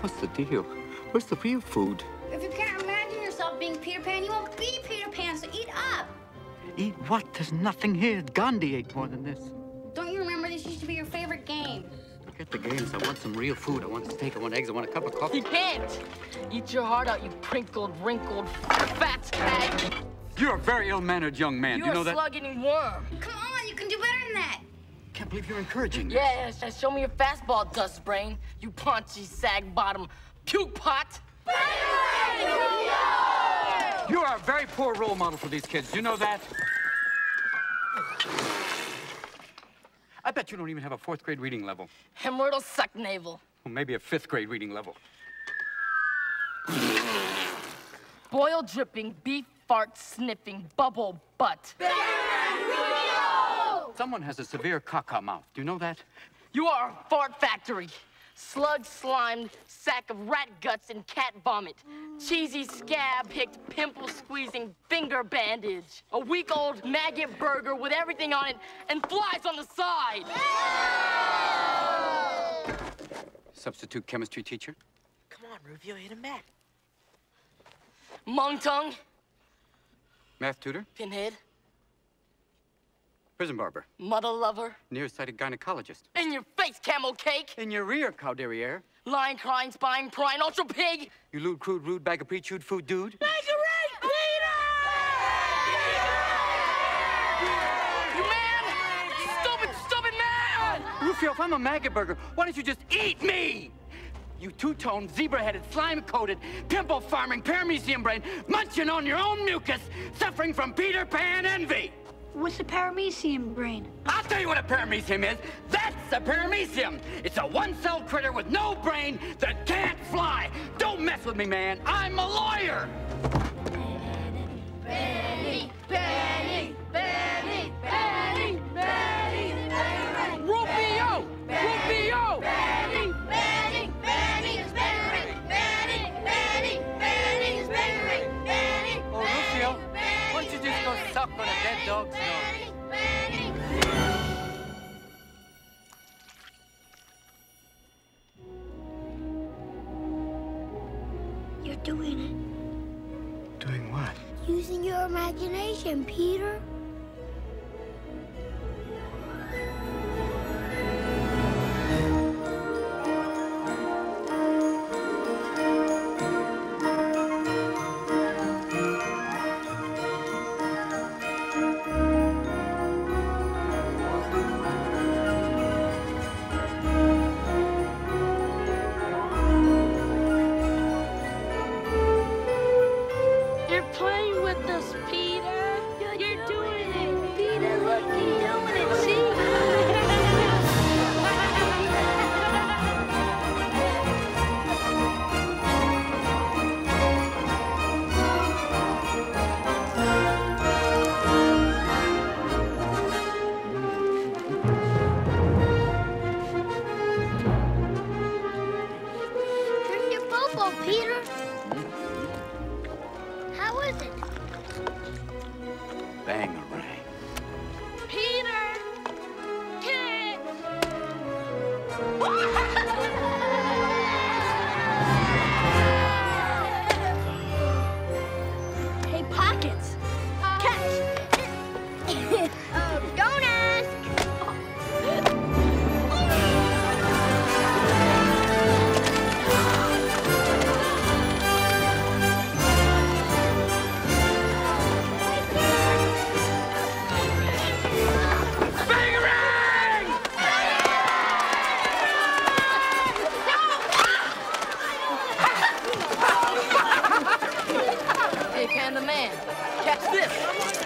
What's the deal? Where's the real food? If you can't imagine yourself being Peter Pan, you won't be Peter Pan, so eat up. Eat what? There's nothing here. Gandhi ate more than this. Don't you remember this used to be your favorite game? Forget the games. I want some real food. I want steak. I want eggs. I want a cup of coffee. You can't. Eat your heart out, you crinkled, wrinkled, fat hag. You're a very ill-mannered young man. You're you know a that? slug-eating worm. Come on, you can do better than that. I can't believe you're encouraging this. Yeah, yeah, show me your fastball, dust brain. You paunchy, sag-bottom, puke pot. You are a very poor role model for these kids. You know that? I bet you don't even have a fourth grade reading level. Hemorrhoidal suck navel. Well, maybe a fifth grade reading level. Boil dripping, beef fart sniffing, bubble butt. Someone has a severe caca mouth. Do you know that? You are a fart factory. Slug slimed sack of rat guts and cat vomit. Cheesy scab hicked pimple squeezing finger bandage. A week old maggot burger with everything on it and flies on the side. Substitute chemistry teacher? Come on, Rufio, hit him back. Mung tongue, Math tutor? pinhead, Prison barber? mother lover. Nearsighted gynecologist? In your face, camel cake. In your rear, cow derriere? Lion crying, spying, prying, ultra pig. You lewd, crude, rude, bag of pre-chewed food dude? You man! Stupid, stupid man! Rufio, if I'm a maggot burger, why don't you just eat me? You two-toned, zebra-headed, slime-coated, pimple-farming, paramecium brain, munching on your own mucus, suffering from Peter Pan envy. What's a paramecium brain? I'll tell you what a paramecium is. That's a paramecium. It's a one-cell critter with no brain that can't fly. Don't mess with me, man. I'm a lawyer. Benny, Benny, Benny, on a dead dog's nose? Benny, Benny. You're doing it. Doing what? Using your imagination, Peter. Peter? How is it? Bangarang. Peter! Kids! this?